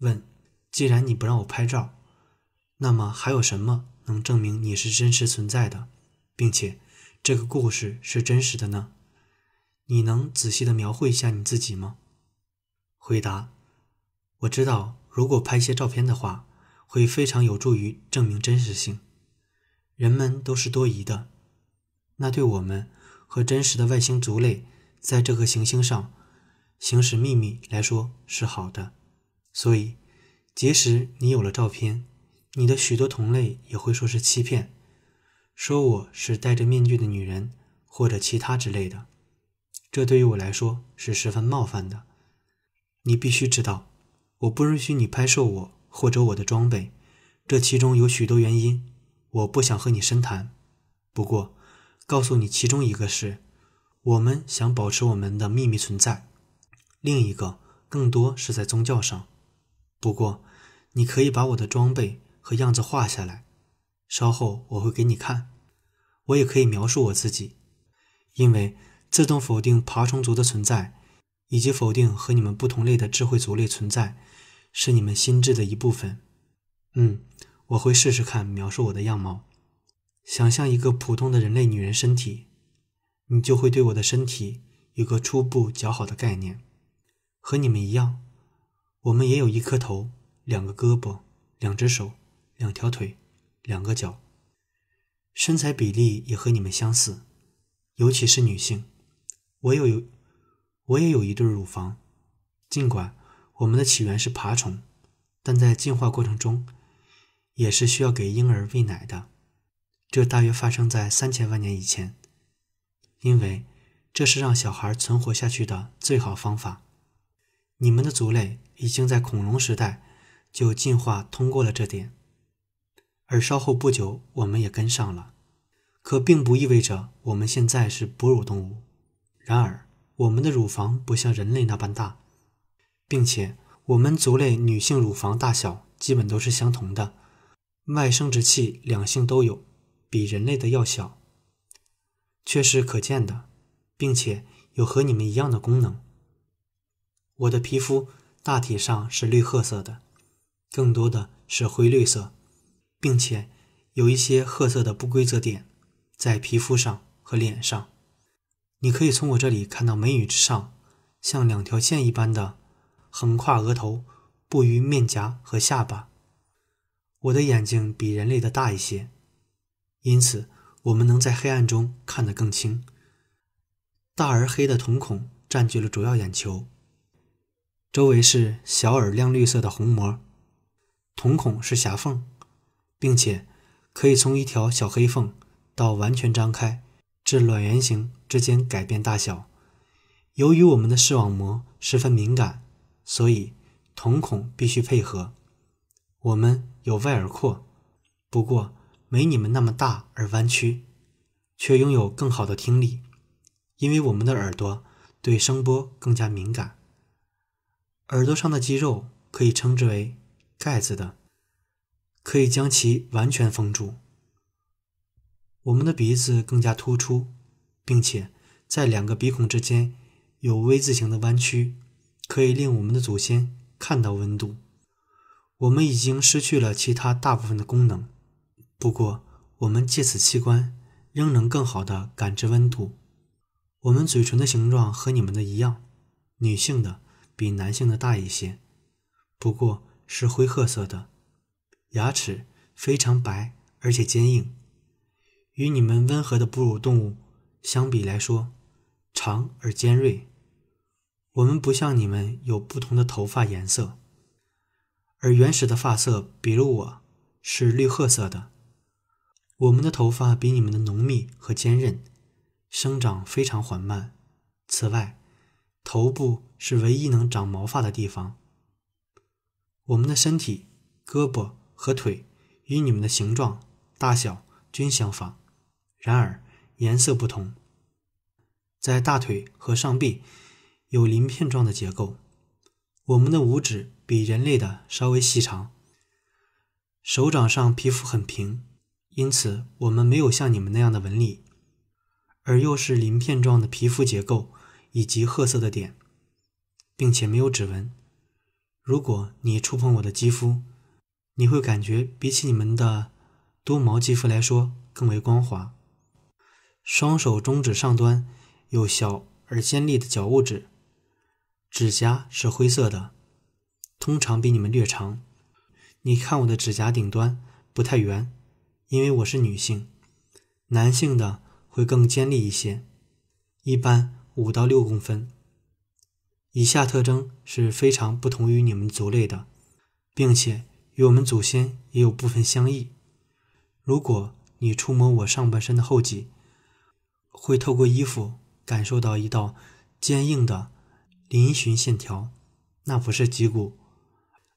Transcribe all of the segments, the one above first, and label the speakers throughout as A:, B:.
A: 问：既然你不让我拍照，那么还有什么能证明你是真实存在的，并且这个故事是真实的呢？你能仔细的描绘一下你自己吗？回答：我知道，如果拍些照片的话，会非常有助于证明真实性。人们都是多疑的，那对我们和真实的外星族类在这颗行星上行使秘密来说是好的。所以，即使你有了照片，你的许多同类也会说是欺骗，说我是戴着面具的女人或者其他之类的。这对于我来说是十分冒犯的。你必须知道，我不允许你拍摄我或者我的装备，这其中有许多原因。我不想和你深谈，不过，告诉你其中一个是，我们想保持我们的秘密存在；另一个更多是在宗教上。不过，你可以把我的装备和样子画下来，稍后我会给你看。我也可以描述我自己，因为自动否定爬虫族的存在，以及否定和你们不同类的智慧族类存在，是你们心智的一部分。嗯。我会试试看描述我的样貌，想象一个普通的人类女人身体，你就会对我的身体有个初步较好的概念。和你们一样，我们也有一颗头、两个胳膊、两只手、两条腿、两个脚，身材比例也和你们相似，尤其是女性。我有，我也有一对乳房。尽管我们的起源是爬虫，但在进化过程中。也是需要给婴儿喂奶的，这大约发生在三千万年以前，因为这是让小孩存活下去的最好方法。你们的族类已经在恐龙时代就进化通过了这点，而稍后不久我们也跟上了，可并不意味着我们现在是哺乳动物。然而，我们的乳房不像人类那般大，并且我们族类女性乳房大小基本都是相同的。外生殖器两性都有，比人类的要小，却是可见的，并且有和你们一样的功能。我的皮肤大体上是绿褐色的，更多的是灰绿色，并且有一些褐色的不规则点在皮肤上和脸上。你可以从我这里看到眉宇之上，像两条线一般的横跨额头，布于面颊和下巴。我的眼睛比人类的大一些，因此我们能在黑暗中看得更清。大而黑的瞳孔占据了主要眼球，周围是小而亮绿色的虹膜。瞳孔是狭缝，并且可以从一条小黑缝到完全张开至卵圆形之间改变大小。由于我们的视网膜十分敏感，所以瞳孔必须配合。我们有外耳廓，不过没你们那么大而弯曲，却拥有更好的听力，因为我们的耳朵对声波更加敏感。耳朵上的肌肉可以称之为盖子的，可以将其完全封住。我们的鼻子更加突出，并且在两个鼻孔之间有 V 字形的弯曲，可以令我们的祖先看到温度。我们已经失去了其他大部分的功能，不过我们借此器官仍能更好地感知温度。我们嘴唇的形状和你们的一样，女性的比男性的大一些，不过是灰褐色的。牙齿非常白而且坚硬，与你们温和的哺乳动物相比来说，长而尖锐。我们不像你们有不同的头发颜色。而原始的发色，比如我，是绿褐色的。我们的头发比你们的浓密和坚韧，生长非常缓慢。此外，头部是唯一能长毛发的地方。我们的身体、胳膊和腿与你们的形状、大小均相仿，然而颜色不同。在大腿和上臂有鳞片状的结构。我们的五指。比人类的稍微细长，手掌上皮肤很平，因此我们没有像你们那样的纹理，而又是鳞片状的皮肤结构以及褐色的点，并且没有指纹。如果你触碰我的肌肤，你会感觉比起你们的多毛肌肤来说更为光滑。双手中指上端有小而尖利的角物质，指甲是灰色的，通常比你们略长。你看我的指甲顶端不太圆，因为我是女性，男性的会更尖利一些，一般五到六公分。以下特征是非常不同于你们族类的，并且与我们祖先也有部分相异。如果你触摸我上半身的后脊，会透过衣服感受到一道坚硬的嶙峋线条，那不是脊骨，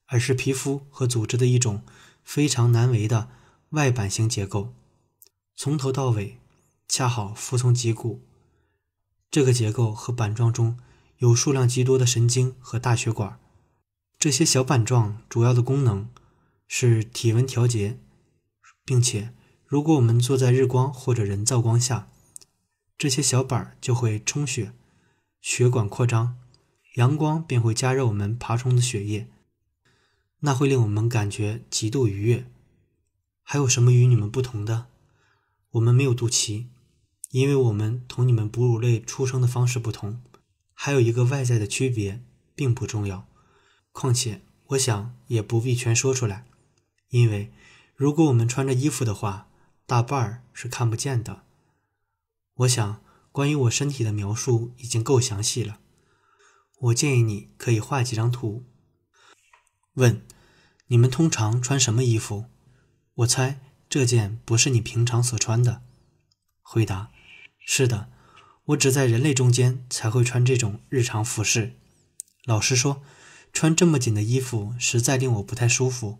A: 而是皮肤和组织的一种非常难为的外板型结构，从头到尾恰好服从脊骨。这个结构和板状中。有数量极多的神经和大血管，这些小板状主要的功能是体温调节，并且如果我们坐在日光或者人造光下，这些小板就会充血，血管扩张，阳光便会加热我们爬虫的血液，那会令我们感觉极度愉悦。还有什么与你们不同的？我们没有肚脐，因为我们同你们哺乳类出生的方式不同。还有一个外在的区别，并不重要。况且，我想也不必全说出来，因为如果我们穿着衣服的话，大半儿是看不见的。我想，关于我身体的描述已经够详细了。我建议你可以画几张图。问：你们通常穿什么衣服？我猜这件不是你平常所穿的。回答：是的。我只在人类中间才会穿这种日常服饰。老实说，穿这么紧的衣服实在令我不太舒服，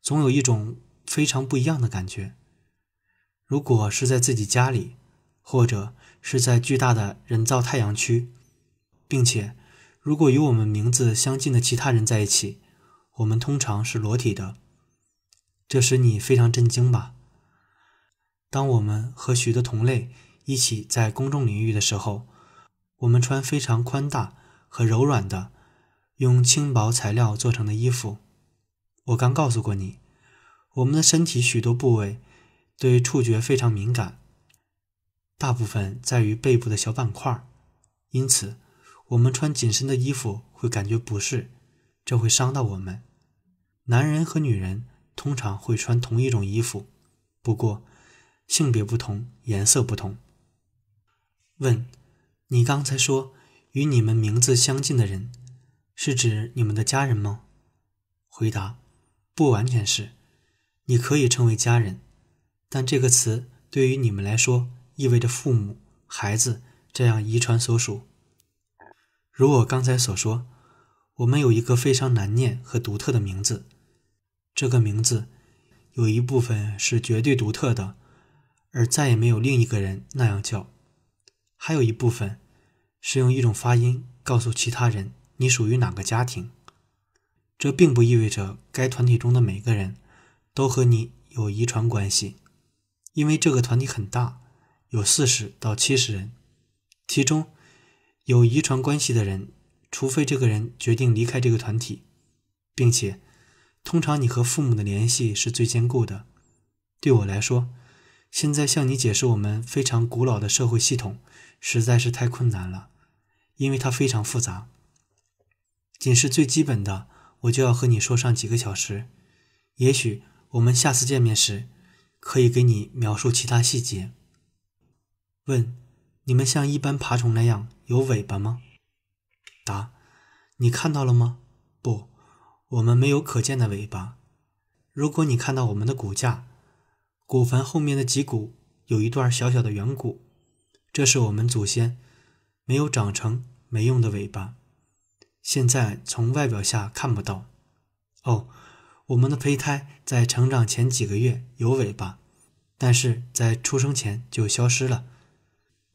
A: 总有一种非常不一样的感觉。如果是在自己家里，或者是在巨大的人造太阳区，并且如果与我们名字相近的其他人在一起，我们通常是裸体的。这使你非常震惊吧？当我们和许多同类。一起在公众领域的时候，我们穿非常宽大和柔软的，用轻薄材料做成的衣服。我刚告诉过你，我们的身体许多部位对触觉非常敏感，大部分在于背部的小板块，因此我们穿紧身的衣服会感觉不适，这会伤到我们。男人和女人通常会穿同一种衣服，不过性别不同，颜色不同。问：你刚才说与你们名字相近的人，是指你们的家人吗？回答：不完全是，你可以称为家人，但这个词对于你们来说意味着父母、孩子这样遗传所属。如我刚才所说，我们有一个非常难念和独特的名字，这个名字有一部分是绝对独特的，而再也没有另一个人那样叫。还有一部分是用一种发音告诉其他人你属于哪个家庭，这并不意味着该团体中的每个人都和你有遗传关系，因为这个团体很大，有四十到七十人，其中有遗传关系的人，除非这个人决定离开这个团体，并且通常你和父母的联系是最坚固的。对我来说，现在向你解释我们非常古老的社会系统。实在是太困难了，因为它非常复杂。仅是最基本的，我就要和你说上几个小时。也许我们下次见面时，可以给你描述其他细节。问：你们像一般爬虫那样有尾巴吗？答：你看到了吗？不，我们没有可见的尾巴。如果你看到我们的骨架，骨盆后面的脊骨有一段小小的圆骨。这是我们祖先没有长成没用的尾巴，现在从外表下看不到。哦，我们的胚胎在成长前几个月有尾巴，但是在出生前就消失了。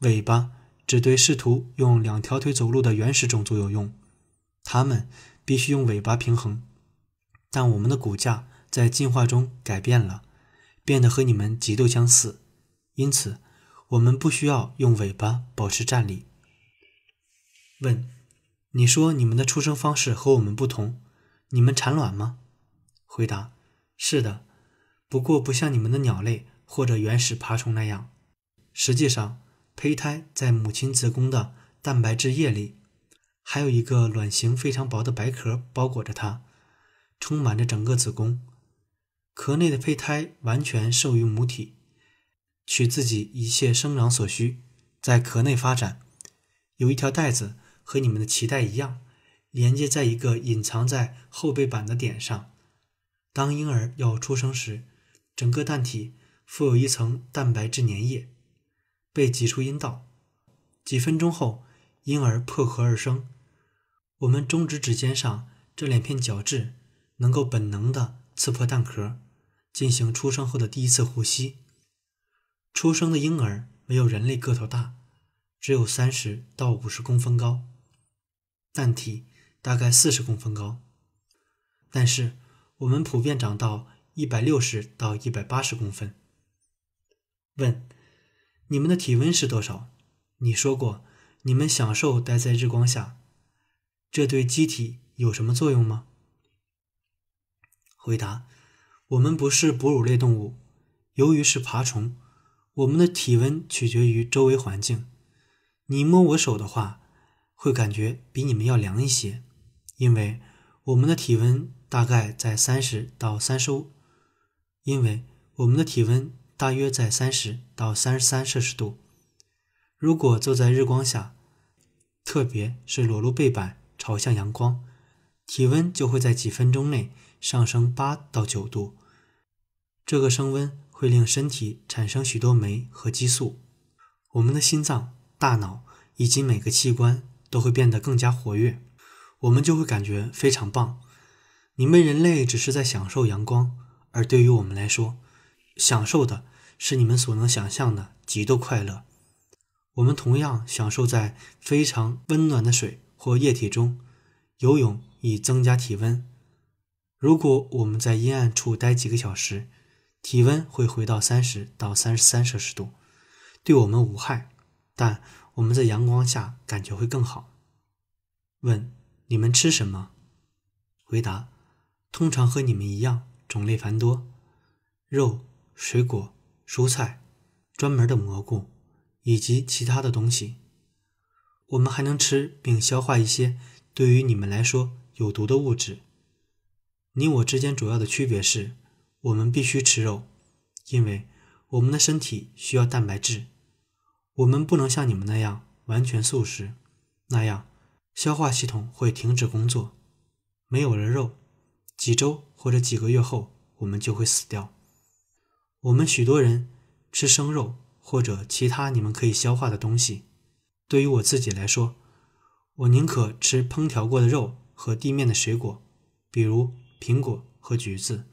A: 尾巴只对试图用两条腿走路的原始种族有用，它们必须用尾巴平衡。但我们的骨架在进化中改变了，变得和你们极度相似，因此。我们不需要用尾巴保持站立。问：你说你们的出生方式和我们不同，你们产卵吗？回答：是的，不过不像你们的鸟类或者原始爬虫那样。实际上，胚胎在母亲子宫的蛋白质液里，还有一个卵形非常薄的白壳包裹着它，充满着整个子宫。壳内的胚胎完全受于母体，取自己一切生长所需，在壳内发展。有一条带子和你们的脐带一样，连接在一个隐藏在后背板的点上。当婴儿要出生时，整个蛋体附有一层蛋白质粘液，被挤出阴道。几分钟后，婴儿破壳而生。我们中指指尖上这两片角质能够本能地刺破蛋壳，进行出生后的第一次呼吸。出生的婴儿没有人类个头大，只有三十到五十公分高，蛋体大概四十公分高，但是。我们普遍长到一百六十到一百八十公分。问：你们的体温是多少？你说过你们享受待在日光下，这对机体有什么作用吗？回答：我们不是哺乳类动物，由于是爬虫，我们的体温取决于周围环境。你摸我手的话，会感觉比你们要凉一些，因为我们的体温。大概在三十到三十五，因为我们的体温大约在三十到三十三摄氏度。如果坐在日光下，特别是裸露背板朝向阳光，体温就会在几分钟内上升八到九度。这个升温会令身体产生许多酶和激素，我们的心脏、大脑以及每个器官都会变得更加活跃，我们就会感觉非常棒。你们人类只是在享受阳光，而对于我们来说，享受的是你们所能想象的极度快乐。我们同样享受在非常温暖的水或液体中游泳，以增加体温。如果我们在阴暗处待几个小时，体温会回到三十到三十三摄氏度，对我们无害。但我们在阳光下感觉会更好。问：你们吃什么？回答。通常和你们一样，种类繁多，肉、水果、蔬菜、专门的蘑菇以及其他的东西。我们还能吃并消化一些对于你们来说有毒的物质。你我之间主要的区别是，我们必须吃肉，因为我们的身体需要蛋白质。我们不能像你们那样完全素食，那样消化系统会停止工作，没有了肉。几周或者几个月后，我们就会死掉。我们许多人吃生肉或者其他你们可以消化的东西。对于我自己来说，我宁可吃烹调过的肉和地面的水果，比如苹果和橘子。